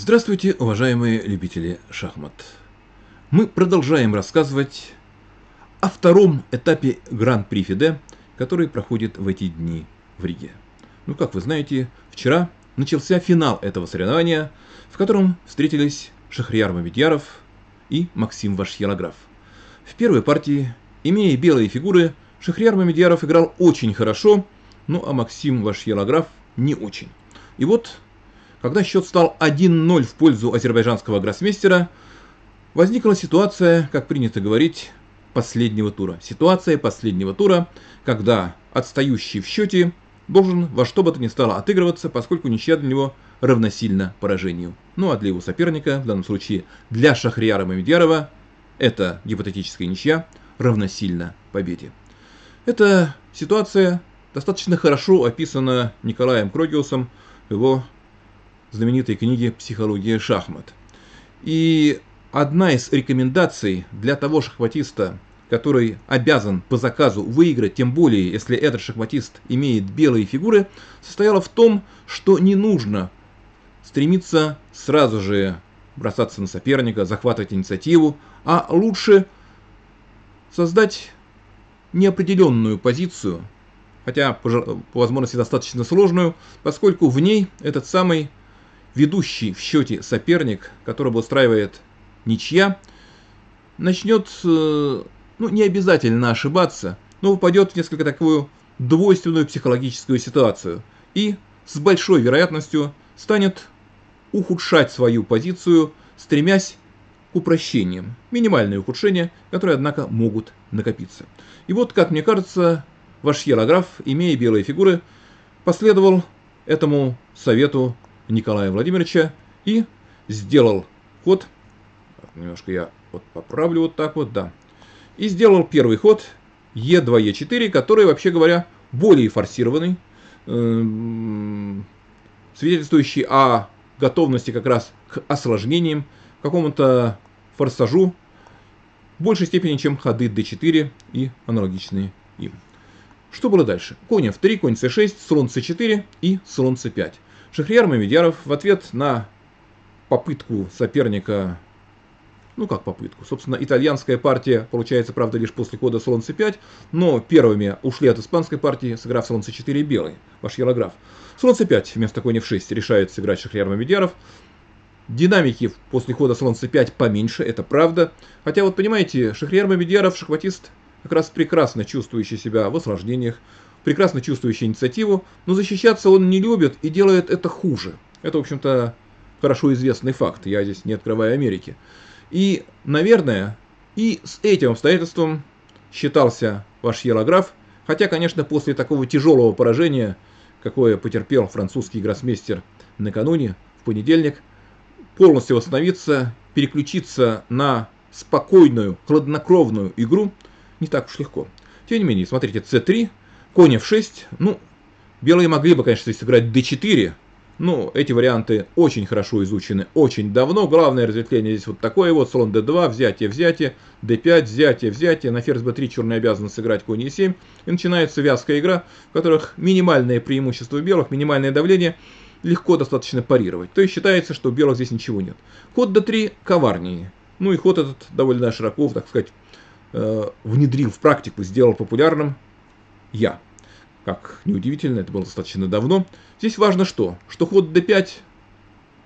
Здравствуйте, уважаемые любители шахмат. Мы продолжаем рассказывать о втором этапе Гран-при Фиде, который проходит в эти дни в Риге. Ну, как вы знаете, вчера начался финал этого соревнования, в котором встретились Шахрияр Мамедьяров и Максим Вашьелограф. В первой партии, имея белые фигуры, Шахрияр Мамедьяров играл очень хорошо, ну а Максим Вашьелограф не очень. И вот когда счет стал 1-0 в пользу азербайджанского гроссмейстера, возникла ситуация, как принято говорить, последнего тура. Ситуация последнего тура, когда отстающий в счете должен во что бы то ни стало отыгрываться, поскольку ничья для него равносильно поражению. Ну а для его соперника, в данном случае для Шахрияра Мамедьярова, это гипотетическая ничья равносильно победе. Эта ситуация достаточно хорошо описана Николаем Крогиусом в его знаменитой книги «Психология шахмат». И одна из рекомендаций для того шахматиста, который обязан по заказу выиграть, тем более, если этот шахматист имеет белые фигуры, состояла в том, что не нужно стремиться сразу же бросаться на соперника, захватывать инициативу, а лучше создать неопределенную позицию, хотя по возможности достаточно сложную, поскольку в ней этот самый ведущий в счете соперник, которого устраивает ничья, начнет, э, ну, не обязательно ошибаться, но упадет в несколько такую двойственную психологическую ситуацию и с большой вероятностью станет ухудшать свою позицию, стремясь к упрощениям. Минимальные ухудшения, которые, однако, могут накопиться. И вот, как мне кажется, ваш Ерограф, имея белые фигуры, последовал этому совету Николая Владимировича и сделал ход. Немножко я вот поправлю вот так вот, да. И сделал первый ход Е2, Е4, который, вообще говоря, более форсированный, эм, свидетельствующий о готовности как раз к осложнениям, какому-то форсажу в большей степени, чем ходы d4 и аналогичные им. Что было дальше? Конь f3, конь c6, слон c4 и слон c5. Шахрияр Мамедьяров в ответ на попытку соперника, ну как попытку, собственно, итальянская партия получается, правда, лишь после хода слон c5, но первыми ушли от испанской партии, сыграв слон c4 белый, ваш Ярограф. Слон c5 вместо коня f6 решает сыграть Шахрияр Мамедьяров. Динамики после хода слон c5 поменьше, это правда. Хотя вот понимаете, Шахрияр Мамедьяров шахматист как раз прекрасно чувствующий себя в осложнениях, прекрасно чувствующий инициативу, но защищаться он не любит и делает это хуже. Это, в общем-то, хорошо известный факт, я здесь не открываю Америки. И, наверное, и с этим обстоятельством считался ваш Ерограф, хотя, конечно, после такого тяжелого поражения, какое потерпел французский гроссмейстер накануне, в понедельник, полностью восстановиться, переключиться на спокойную, хладнокровную игру не так уж легко. Тем не менее, смотрите, c3, Конь f6, ну, белые могли бы, конечно, сыграть d4, но эти варианты очень хорошо изучены, очень давно. Главное разветвление здесь вот такое вот, слон d2, взятие, взятие, d5, взятие, взятие. На ферзь b3 черный обязан сыграть конь e7. И начинается вязкая игра, в которых минимальное преимущество белых, минимальное давление, легко достаточно парировать. То есть считается, что у белых здесь ничего нет. Ход d3 коварнее. Ну и ход этот довольно широко, так сказать, э, внедрил в практику, сделал популярным я. Как неудивительно, это было достаточно давно. Здесь важно что? Что ход d5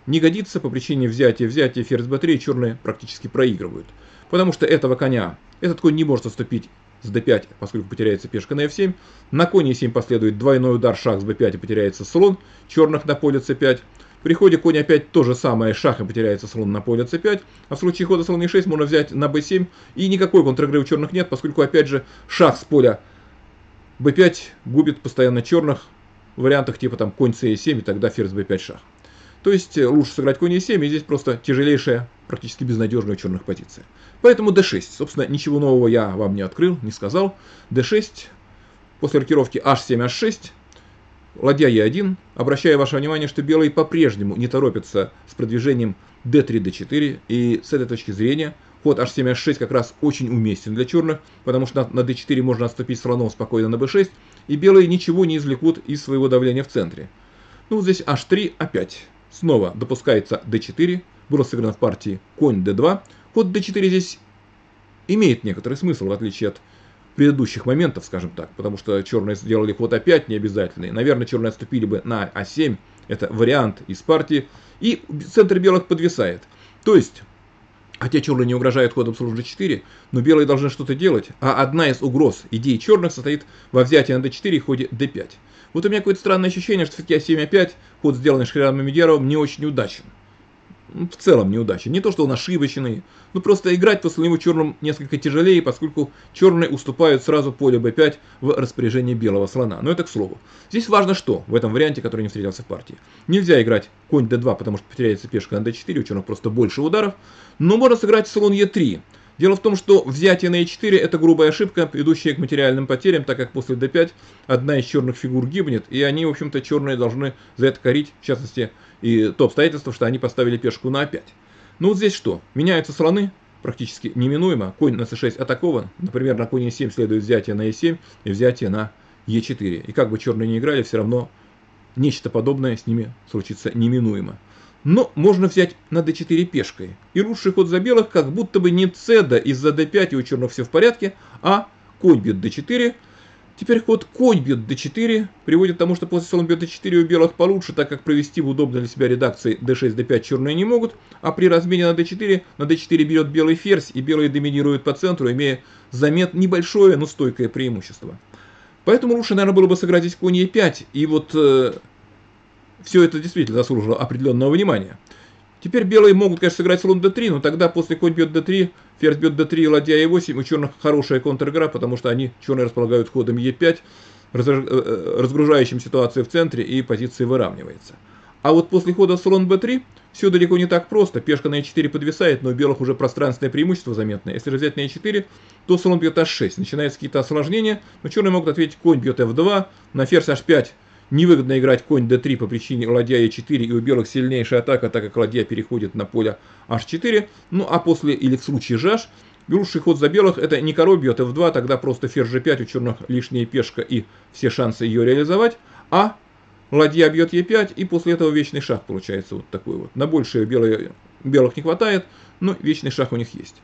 не годится по причине взятия, взятия ферзь b3, черные практически проигрывают. Потому что этого коня, этот конь не может отступить с d5, поскольку потеряется пешка на f7. На коне e7 последует двойной удар, шах с b5 и потеряется слон, черных на поле c5. При ходе конь опять то же самое, шах и потеряется слон на поле c5. А в случае хода слон e6 можно взять на b7. И никакой контр-игры у черных нет, поскольку опять же шах с поля b5 губит постоянно черных вариантах типа там конь c7 и тогда ферзь b5 шах. То есть э, лучше сыграть конь e7, и здесь просто тяжелейшая, практически безнадежная черных позиция. Поэтому d6. Собственно, ничего нового я вам не открыл, не сказал. d6, после рокировки h7, h6, ладья e1. Обращаю ваше внимание, что белые по-прежнему не торопятся с продвижением d3, d4. И с этой точки зрения Ход h7, h6 как раз очень уместен для черных, потому что на, на d4 можно отступить слоном спокойно на b6, и белые ничего не извлекут из своего давления в центре. Ну, здесь h3 опять снова допускается d4, было сыграно в партии конь d2. Ход d4 здесь имеет некоторый смысл, в отличие от предыдущих моментов, скажем так, потому что черные сделали ход опять необязательный. Наверное, черные отступили бы на а7, это вариант из партии, и центр белых подвисает. То есть, хотя черные не угрожают ходом слон d4, но белые должны что-то делать, а одна из угроз идей черных состоит во взятии на d4 и ходе d5. Вот у меня какое-то странное ощущение, что все-таки а7 а5, ход, сделанный Шхрианом Мемедьяровым, не очень удачен. В целом неудача. Не то, что он ошибочный, ну просто играть после него черным несколько тяжелее, поскольку черные уступают сразу поле b5 в распоряжении белого слона. Но это к слову. Здесь важно что в этом варианте, который не встретился в партии. Нельзя играть конь d2, потому что потеряется пешка на d4, у черных просто больше ударов. Но можно сыграть слон e3. Дело в том, что взятие на e4 это грубая ошибка, ведущая к материальным потерям, так как после d5 одна из черных фигур гибнет, и они, в общем-то, черные должны за это корить, в частности, и то обстоятельство, что они поставили пешку на a5. Ну вот здесь что? Меняются слоны, практически неминуемо. Конь на c6 атакован. Например, на конь e7 следует взятие на e7 и взятие на e4. И как бы черные не играли, все равно нечто подобное с ними случится неминуемо. Но можно взять на d4 пешкой. И лучший ход за белых как будто бы не цеда из-за d5 и у черных все в порядке, а конь бьет d4, Теперь ход конь бьет d4 приводит к тому, что после слон бьет d4 у белых получше, так как провести в удобной для себя редакции d6, d5 черные не могут, а при размене на d4 на d4 берет белый ферзь, и белые доминируют по центру, имея замет небольшое, но стойкое преимущество. Поэтому лучше, наверное, было бы сыграть здесь конь e5, и вот э, все это действительно заслужило определенного внимания. Теперь белые могут, конечно, сыграть слон d3, но тогда после конь бьет d3, ферзь бьет d3, ладья e8, у черных хорошая контр-игра, потому что они, черные, располагают ходом e5, э, э, разгружающим ситуацию в центре, и позиция выравнивается. А вот после хода слон b3 все далеко не так просто. Пешка на e4 подвисает, но у белых уже пространственное преимущество заметное. Если же взять на e4, то слон бьет h6. Начинаются какие-то осложнения, но черные могут ответить конь бьет f2, на ферзь h5 Невыгодно играть конь d3 по причине ладья e4, и у белых сильнейшая атака, так как ладья переходит на поле h4. Ну а после, или в случае жаж, лучший ход за белых это не король бьет f2, тогда просто ферзь g5, у черных лишняя пешка и все шансы ее реализовать, а ладья бьет e5, и после этого вечный шаг получается вот такой вот. На большее белые, белых не хватает, но вечный шаг у них есть.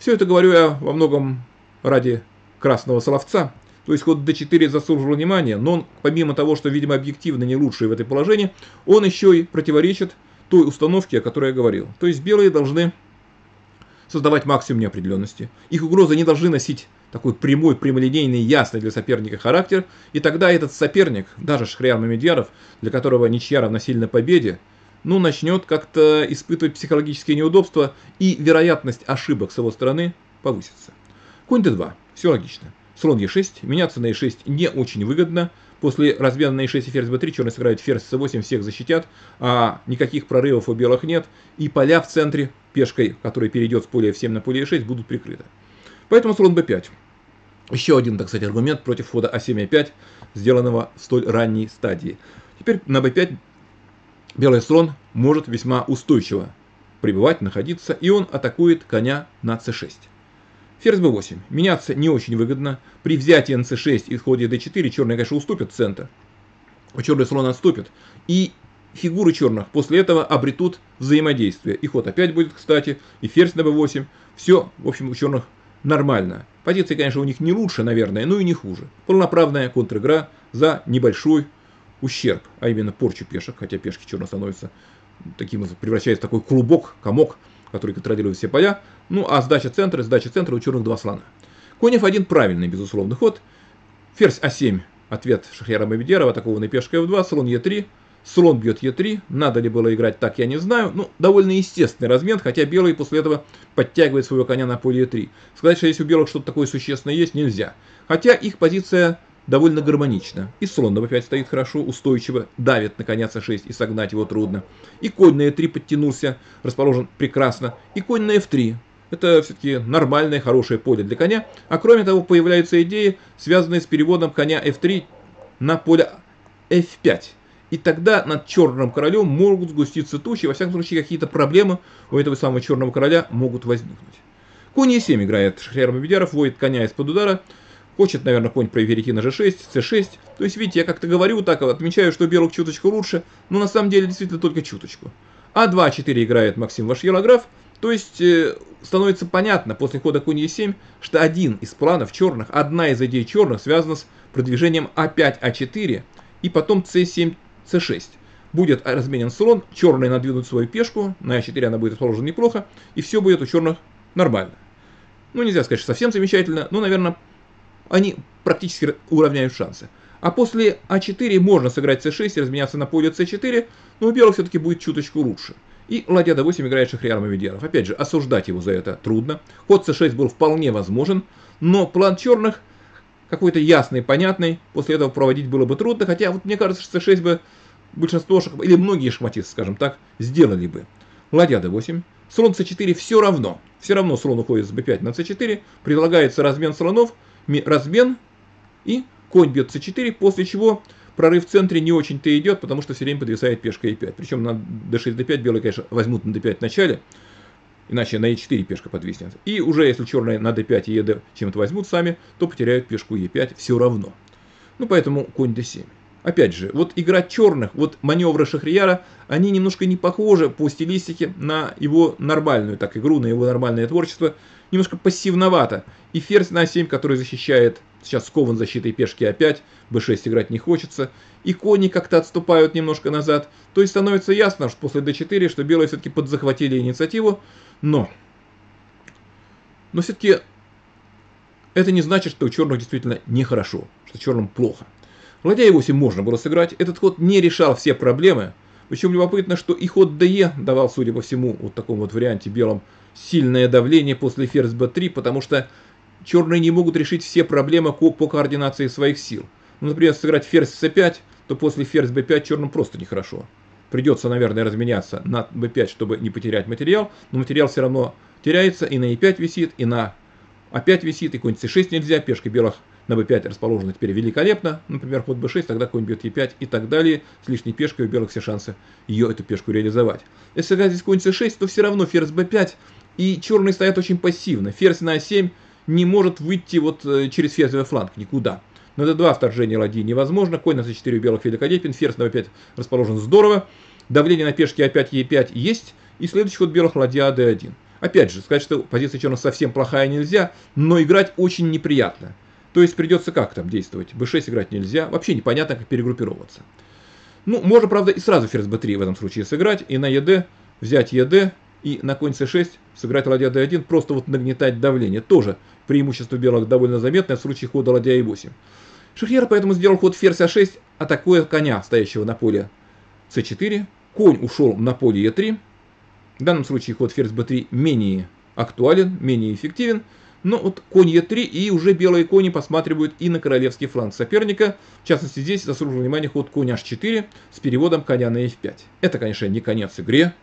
Все это говорю я во многом ради красного соловца, то есть ход d4 заслуживал внимания, но он, помимо того, что, видимо, объективно не лучший в этой положении, он еще и противоречит той установке, о которой я говорил. То есть белые должны создавать максимум неопределенности. Их угрозы не должны носить такой прямой, прямолинейный, ясный для соперника характер, и тогда этот соперник, даже Шхриар Мамедьяров, для которого ничья равносильно победе, ну, начнет как-то испытывать психологические неудобства, и вероятность ошибок с его стороны повысится. Конь d2. Все логично. Слон Е6, меняться на Е6 не очень выгодно. После размена на Е6 и ферзь b3 черные сыграют ферзь c8, всех защитят, а никаких прорывов у белых нет. И поля в центре пешкой, которая перейдет с поля f7 на поле e6, будут прикрыты. Поэтому слон b5. Еще один, так сказать, аргумент против хода а7 и 5, сделанного в столь ранней стадии. Теперь на b5 белый слон может весьма устойчиво пребывать, находиться, и он атакует коня на c6. Ферзь b8. Меняться не очень выгодно. При взятии на c6 и ходе d4 черные, конечно, уступят центр. У черный слон отступит. И фигуры черных после этого обретут взаимодействие. И ход опять будет, кстати, и ферзь на b8. Все, в общем, у черных нормально. Позиция, конечно, у них не лучше, наверное, но и не хуже. Полноправная контр-игра за небольшой ущерб, а именно порчу пешек, хотя пешки черно становятся таким, превращается в такой клубок, комок, который контролирует все поля. Ну, а сдача центра, сдача центра у черных два слона. Конь f1 правильный, безусловно, ход. Ферзь а7, ответ Шахьяра Мавидерова, атакованный пешкой f2, слон e3, слон бьет e3. Надо ли было играть так, я не знаю. Ну, довольно естественный размен, хотя белый после этого подтягивает своего коня на поле e3. Сказать, что если у белых что-то такое существенное есть, нельзя. Хотя их позиция довольно гармонично. И слон на b5 стоит хорошо, устойчиво, давит на коня c6 и согнать его трудно. И конь на e3 подтянулся, расположен прекрасно. И конь на f3. Это все-таки нормальное, хорошее поле для коня. А кроме того, появляются идеи, связанные с переводом коня f3 на поле f5. И тогда над черным королем могут сгуститься тучи, во всяком случае какие-то проблемы у этого самого черного короля могут возникнуть. Конь e7 играет Шахриар Мабедяров, вводит коня из-под удара. Хочет, наверное, конь перейти на g6, c6. То есть, видите, я как-то говорю так, отмечаю, что белок чуточку лучше, но на самом деле действительно только чуточку. А2, 4 играет Максим ваш Ярограф. То есть, э, становится понятно после хода конь e7, что один из планов черных, одна из идей черных связана с продвижением А5, А4 и потом c7, c6. Будет разменен слон, черные надвинут свою пешку, на А4 она будет расположена неплохо, и все будет у черных нормально. Ну, нельзя сказать, что совсем замечательно, но, наверное, они практически уравняют шансы. А после А4 можно сыграть С6 и разменяться на поле С4, но у белых все-таки будет чуточку лучше. И ладья d8 играет Шахриар Мавидьяров. Опять же, осуждать его за это трудно. Ход c6 был вполне возможен, но план черных какой-то ясный, понятный. После этого проводить было бы трудно, хотя вот мне кажется, что c6 бы большинство шахмат, или многие шахматисты, скажем так, сделали бы. Ладья d8. Слон c4 все равно. Все равно слон уходит с b5 на c4. Предлагается размен слонов – размен и конь бьет c4, после чего прорыв в центре не очень-то идет, потому что все время подвисает пешка e5. Причем на d6, d5 белые, конечно, возьмут на d5 в начале, иначе на e4 пешка подвиснет. И уже если черные на d5 и ед чем-то возьмут сами, то потеряют пешку e5 все равно. Ну, поэтому конь d7. Опять же, вот игра черных, вот маневры Шахрияра, они немножко не похожи по стилистике на его нормальную так игру, на его нормальное творчество. Немножко пассивновато. И ферзь на 7, который защищает, сейчас скован защитой пешки А5, b6 играть не хочется. И кони как-то отступают немножко назад. То есть становится ясно, что после d4, что белые все-таки подзахватили инициативу. Но, но все-таки это не значит, что у черных действительно нехорошо, что черным плохо. Ладья e8 можно было сыграть, этот ход не решал все проблемы. Причем любопытно, что и ход de давал, судя по всему, вот таком вот варианте белым, сильное давление после ферзь b3, потому что черные не могут решить все проблемы по координации своих сил. Ну, например, сыграть ферзь c5, то после ферзь b5 черным просто нехорошо. Придется, наверное, разменяться на b5, чтобы не потерять материал, но материал все равно теряется, и на e5 висит, и на a5 висит, и конь c6 нельзя, пешка белых на b5 расположена теперь великолепно, например, ход b6, тогда конь бьет e5 и так далее, с лишней пешкой у белых все шансы ее, эту пешку реализовать. Если сыграть здесь конь c6, то все равно ферзь b5, и черные стоят очень пассивно. Ферзь на a7 не может выйти вот э, через ферзевый фланг никуда. На d2 вторжение ладьи невозможно, конь на c4 у белых великолепен, ферзь на b5 расположен здорово, давление на a5 и e5 есть, и следующий ход белых ладья d1. Опять же, сказать, что позиция черных совсем плохая нельзя, но играть очень неприятно. То есть придется как там действовать? b6 играть нельзя, вообще непонятно, как перегруппироваться. Ну, можно, правда, и сразу ферзь b3 в этом случае сыграть, и на ед взять ед, и на конь c6 сыграть ладья d1, просто вот нагнетать давление. Тоже преимущество белых довольно заметное в случае хода ладья e8. Шахьер поэтому сделал ход ферзь а6, атакуя коня, стоящего на поле c4. Конь ушел на поле e3. В данном случае ход ферзь b3 менее актуален, менее эффективен. Но вот конь Е3 и уже белые кони посматривают и на королевский фланг соперника. В частности, здесь заслужил внимание ход конь H4 с переводом коня на F5. Это, конечно, не конец игре.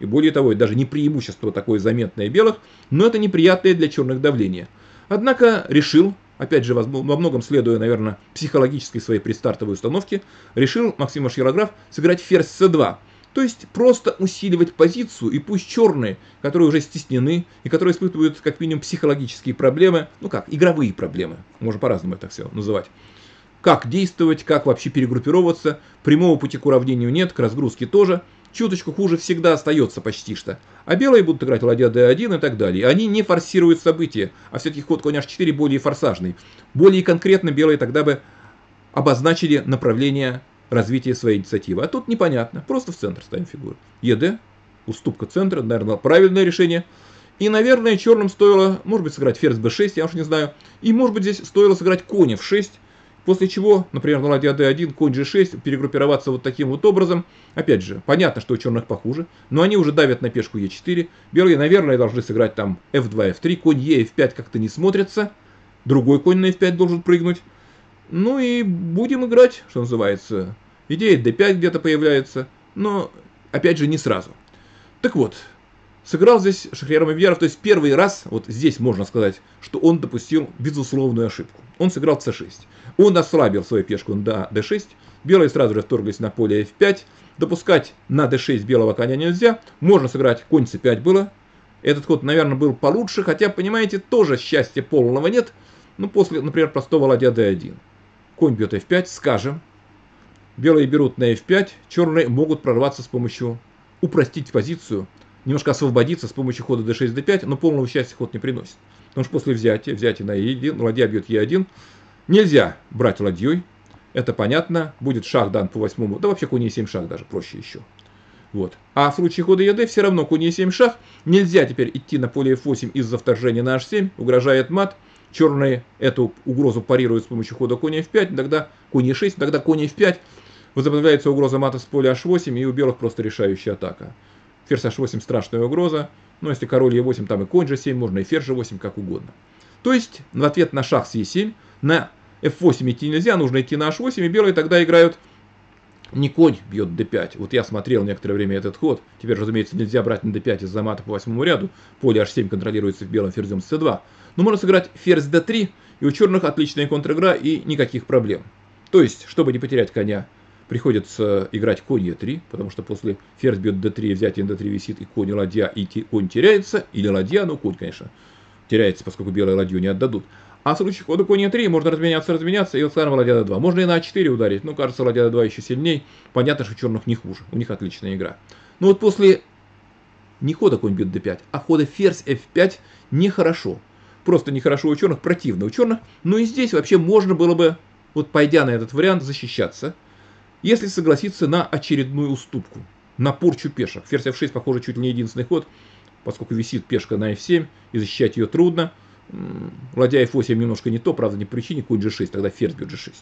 И более того, даже не преимущество такое заметное белых, но это неприятное для черных давление. Однако решил, опять же, во многом следуя, наверное, психологической своей предстартовой установке, решил Максим Широграф сыграть ферзь c2 то есть просто усиливать позицию, и пусть черные, которые уже стеснены, и которые испытывают как минимум психологические проблемы, ну как, игровые проблемы, можно по-разному это все называть. Как действовать, как вообще перегруппироваться, прямого пути к уравнению нет, к разгрузке тоже. Чуточку хуже всегда остается почти что. А белые будут играть ладья d1 и так далее. Они не форсируют события, а все-таки ход конь h4 более форсажный. Более конкретно белые тогда бы обозначили направление развитие своей инициативы. А тут непонятно, просто в центр ставим фигуру. ЕД, уступка центра, наверное, правильное решение. И, наверное, черным стоило, может быть, сыграть ферзь b6, я уж не знаю. И, может быть, здесь стоило сыграть коня в 6, после чего, например, на ладья d1, конь g6, перегруппироваться вот таким вот образом. Опять же, понятно, что у черных похуже, но они уже давят на пешку e4. Белые, наверное, должны сыграть там f2, f3, конь e, f5 как-то не смотрится. Другой конь на f5 должен прыгнуть. Ну и будем играть, что называется. Идея d5 где-то появляется, но опять же не сразу. Так вот, сыграл здесь Шахриар Мавьяров, то есть первый раз, вот здесь можно сказать, что он допустил безусловную ошибку. Он сыграл c6. Он ослабил свою пешку до d6, белые сразу же вторглись на поле f5, допускать на d6 белого коня нельзя, можно сыграть конь c5 было. Этот ход, наверное, был получше, хотя, понимаете, тоже счастья полного нет, Ну, после, например, простого ладья d1. Конь бьет f5, скажем. Белые берут на f5, черные могут прорваться с помощью, упростить позицию, немножко освободиться с помощью хода d6, d5, но полного счастья ход не приносит. Потому что после взятия, взятия на e1, ладья бьет e1, нельзя брать ладьей, это понятно, будет шаг дан по восьмому, да вообще конь e7 шаг даже, проще еще. Вот. А в случае хода ЕД все равно конь e7 шаг, нельзя теперь идти на поле f8 из-за вторжения на h7, угрожает мат, черные эту угрозу парируют с помощью хода конь f5, тогда конь e6, тогда конь f5, возобновляется угроза мата с поля h8, и у белых просто решающая атака. Ферзь h8 страшная угроза, но если король e8, там и конь g7, можно и ферзь g8, как угодно. То есть, в ответ на шах с e7, на f8 идти нельзя, нужно идти на h8, и белые тогда играют не конь бьет d5. Вот я смотрел некоторое время этот ход. Теперь, разумеется, нельзя брать на d5 из-за мата по восьмому ряду. Поле h7 контролируется в белом ферзем с c2. Но можно сыграть ферзь d3, и у черных отличная контр-игра и никаких проблем. То есть, чтобы не потерять коня, приходится играть конь e3, потому что после ферзь бьет d3, взятие d3 висит, и конь ладья, и конь теряется, или ладья, ну конь, конечно, теряется, поскольку белые ладью не отдадут. А в случае хода конь e3 можно разменяться, разменяться, и скажем, ладья d2. Можно и на a4 ударить, но кажется, ладья d2 еще сильней. Понятно, что черных не хуже, у них отличная игра. Но вот после не хода конь бьет d5, а хода ферзь f5 нехорошо. Просто нехорошо у черных, противно у черных. Но и здесь вообще можно было бы, вот пойдя на этот вариант, защищаться, если согласиться на очередную уступку, на порчу пешек. Ферзь f6, похоже, чуть ли не единственный ход, поскольку висит пешка на f7, и защищать ее трудно. Ладья f8 немножко не то, правда, не по причине конь g6, тогда ферзь бьет g6,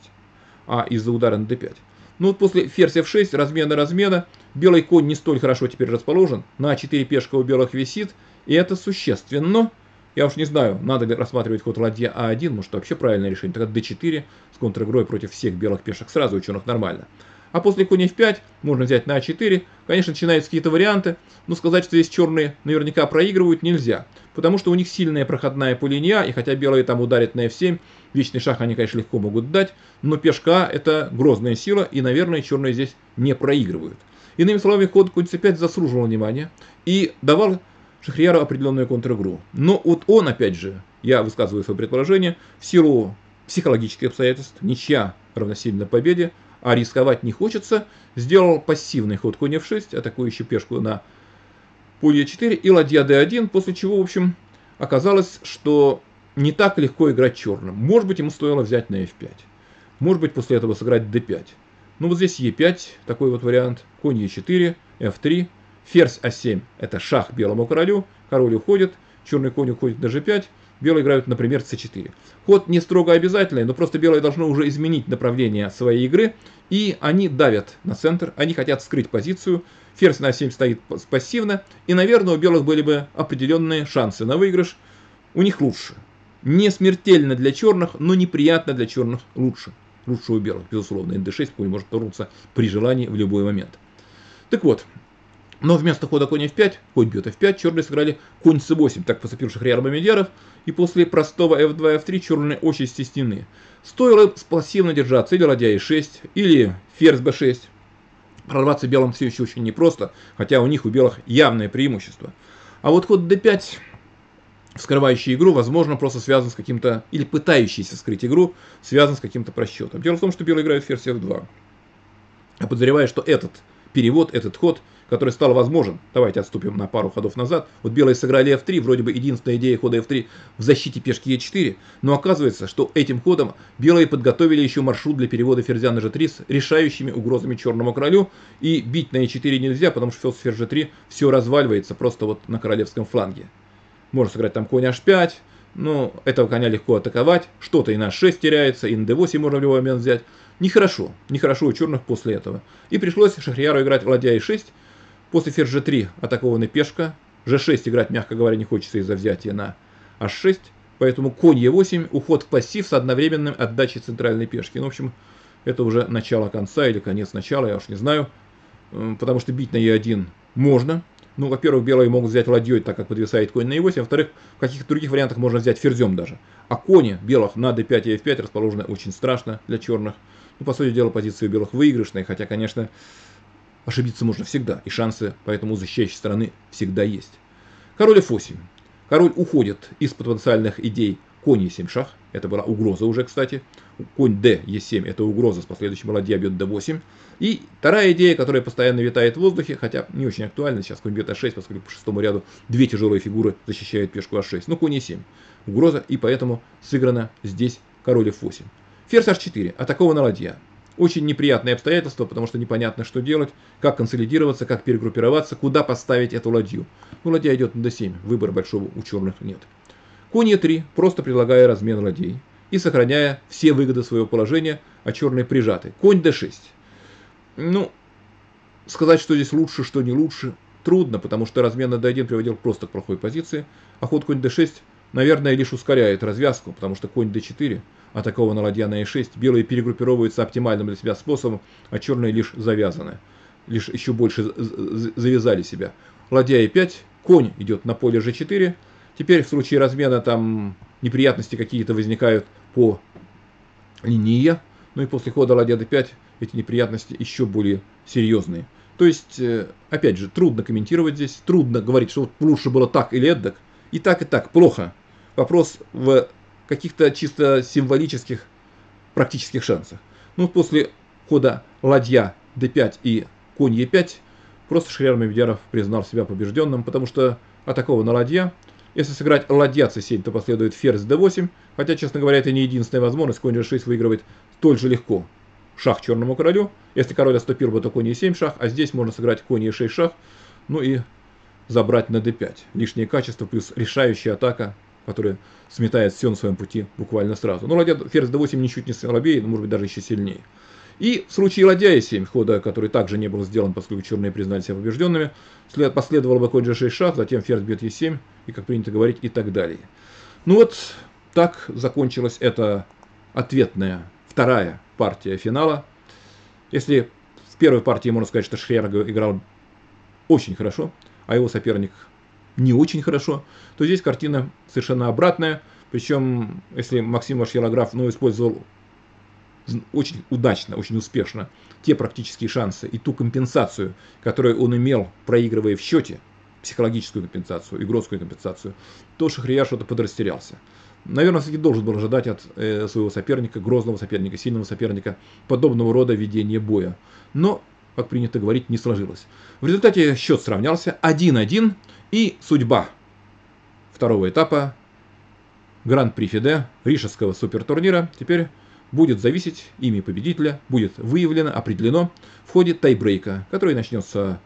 а из-за удара на d5. Ну вот после ферзь f6, размена размена, белый конь не столь хорошо теперь расположен, на 4 пешка у белых висит, и это существенно. Я уж не знаю, надо рассматривать ход ладья а1, может вообще правильное решение, тогда d4 с контр-игрой против всех белых пешек сразу у черных нормально. А после конь f5 можно взять на а4. Конечно, начинаются какие-то варианты, но сказать, что здесь черные наверняка проигрывают, нельзя. Потому что у них сильная проходная по линия, и хотя белые там ударят на f7, вечный шаг они, конечно, легко могут дать, но пешка это грозная сила, и, наверное, черные здесь не проигрывают. Иными словами, ход конь c5 заслуживал внимания и давал Шахрияру определенную контр-игру. Но вот он, опять же, я высказываю свое предположение, в силу психологических обстоятельств, ничья равносильно победе, а рисковать не хочется, сделал пассивный ход конь f6, атакующий пешку на поле e4 и ладья d1, после чего, в общем, оказалось, что не так легко играть черным. Может быть, ему стоило взять на f5. Может быть, после этого сыграть d5. Ну, вот здесь e5, такой вот вариант, конь e4, f3, ферзь a7, это шах белому королю, король уходит, черный конь уходит на g5, белые играют, например, c4. Ход не строго обязательный, но просто белые должны уже изменить направление своей игры, и они давят на центр, они хотят скрыть позицию, ферзь на 7 стоит пассивно, и, наверное, у белых были бы определенные шансы на выигрыш, у них лучше. Не смертельно для черных, но неприятно для черных лучше. Лучше у белых, безусловно. nd6 конь может торнуться при желании в любой момент. Так вот, но вместо хода конь f5, конь бьет f5, черные сыграли конь c8, так поступил Шахриар Мамедьяров, и после простого f2, f3 черные очень стеснены. Стоило пассивно держаться или ладья e6, или ферзь b6. Прорваться белым все еще очень непросто, хотя у них у белых явное преимущество. А вот ход d5, вскрывающий игру, возможно, просто связан с каким-то, или пытающийся скрыть игру, связан с каким-то просчетом. Дело в том, что белые играют ферзь f2. Я подозреваю, что этот перевод, этот ход – который стал возможен. Давайте отступим на пару ходов назад. Вот белые сыграли f3, вроде бы единственная идея хода f3 в защите пешки e4, но оказывается, что этим ходом белые подготовили еще маршрут для перевода ферзя на g3 с решающими угрозами черному королю, и бить на e4 нельзя, потому что ферзь ферзь g3 все разваливается просто вот на королевском фланге. Можно сыграть там конь h5, но этого коня легко атаковать, что-то и на 6 теряется, и на d8 можно в любой момент взять. Нехорошо, нехорошо у черных после этого. И пришлось Шахрияру играть ладья e6, После ферзь g3 атакована пешка. g6 играть, мягко говоря, не хочется из-за взятия на h6. Поэтому конь e8, уход в пассив с одновременным отдачей центральной пешки. Ну, в общем, это уже начало конца или конец начала, я уж не знаю. Потому что бить на e1 можно. Ну, во-первых, белые могут взять ладьей, так как подвисает конь на e8. Во-вторых, в каких-то других вариантах можно взять ферзем даже. А кони белых на d5 и f5 расположены очень страшно для черных. Ну, по сути дела, позиция у белых выигрышная, хотя, конечно, Ошибиться можно всегда, и шансы поэтому защищающей стороны всегда есть. Король f8. Король уходит из потенциальных идей конь Е7 шах. Это была угроза уже, кстати. Конь Д, Е7 это угроза, с последующим ладья бьет Д8. И вторая идея, которая постоянно витает в воздухе, хотя не очень актуальна, сейчас конь бьет А6, поскольку по шестому ряду две тяжелые фигуры защищают пешку А6. Ну, конь Е7. Угроза, и поэтому сыграно здесь король F8. Ферзь H4, атакована ладья. Очень неприятные обстоятельства, потому что непонятно, что делать, как консолидироваться, как перегруппироваться, куда поставить эту ладью. Ну, ладья идет на d7, выбора большого у черных нет. Конь e3, просто предлагая размен ладей и сохраняя все выгоды своего положения, а черные прижаты. Конь d6. Ну, сказать, что здесь лучше, что не лучше, трудно, потому что размен на d1 приводил просто к плохой позиции, а ход конь d6, наверное, лишь ускоряет развязку, потому что конь d4 атакована ладья на e6. Белые перегруппировываются оптимальным для себя способом, а черные лишь завязаны. Лишь еще больше завязали себя. Ладья e5, конь идет на поле g4. Теперь в случае размена там неприятности какие-то возникают по линии. Ну и после хода ладья d5 эти неприятности еще более серьезные. То есть, э, опять же, трудно комментировать здесь, трудно говорить, что лучше было так или эдак. И так, и так, плохо. Вопрос в каких-то чисто символических практических шансах. Ну, после хода ладья d5 и конь e5 просто Шахрияр Мамедьяров признал себя побежденным, потому что атакована ладья. Если сыграть ладья c7, то последует ферзь d8, хотя, честно говоря, это не единственная возможность, конь g6 выигрывает столь же легко шах черному королю. Если король отступил бы, то конь e7 шах, а здесь можно сыграть конь e6 шах, ну и забрать на d5. Лишнее качество плюс решающая атака который сметает все на своем пути буквально сразу. Но ладья ферзь d8 ничуть не слабее, но может быть даже еще сильнее. И в случае ладья e7, хода, который также не был сделан, поскольку черные признали себя побежденными, последовало бы конь g6 шах, затем ферзь бьет e7, и, как принято говорить, и так далее. Ну вот, так закончилась эта ответная вторая партия финала. Если в первой партии можно сказать, что Шхер играл очень хорошо, а его соперник не очень хорошо, то здесь картина совершенно обратная. Причем, если Максим Вашьелограф ну, использовал очень удачно, очень успешно те практические шансы и ту компенсацию, которую он имел, проигрывая в счете, психологическую компенсацию, игротскую компенсацию, то Шахрияр что-то подрастерялся. Наверное, все-таки должен был ожидать от э, своего соперника, грозного соперника, сильного соперника, подобного рода ведения боя. Но, как принято говорить, не сложилось. В результате счет сравнялся 1-1. И судьба второго этапа Гран-при Фиде Ришевского супертурнира теперь будет зависеть, имя победителя будет выявлено, определено в ходе тайбрейка, который начнется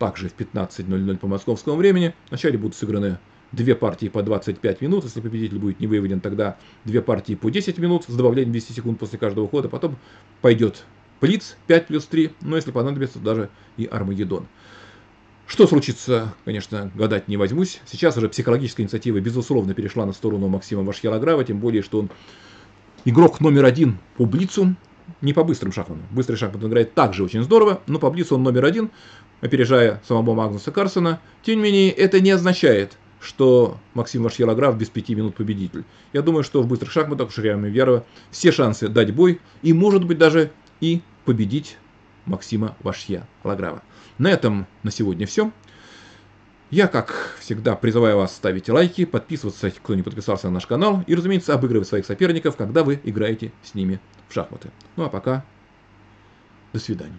также в 15.00 по московскому времени. Вначале будут сыграны две партии по 25 минут. Если победитель будет не выявлен, тогда две партии по 10 минут с добавлением 10 секунд после каждого хода. Потом пойдет Плиц 5 плюс 3, но если понадобится, даже и Армагеддон. Что случится, конечно, гадать не возьмусь. Сейчас уже психологическая инициатива, безусловно, перешла на сторону Максима Вашхелаграва, тем более, что он игрок номер один по Блицу, не по быстрым шахматам. Быстрый шахмат он играет также очень здорово, но по Блицу он номер один, опережая самого Магнуса Карсона. Тем не менее, это не означает, что Максим Вашьелаграф без пяти минут победитель. Я думаю, что в быстрых шахматах у Ширяма Верова все шансы дать бой и, может быть, даже и победить Максима Вашья Лаграва. На этом на сегодня все. Я, как всегда, призываю вас ставить лайки, подписываться, кто не подписался на наш канал, и, разумеется, обыгрывать своих соперников, когда вы играете с ними в шахматы. Ну а пока, до свидания.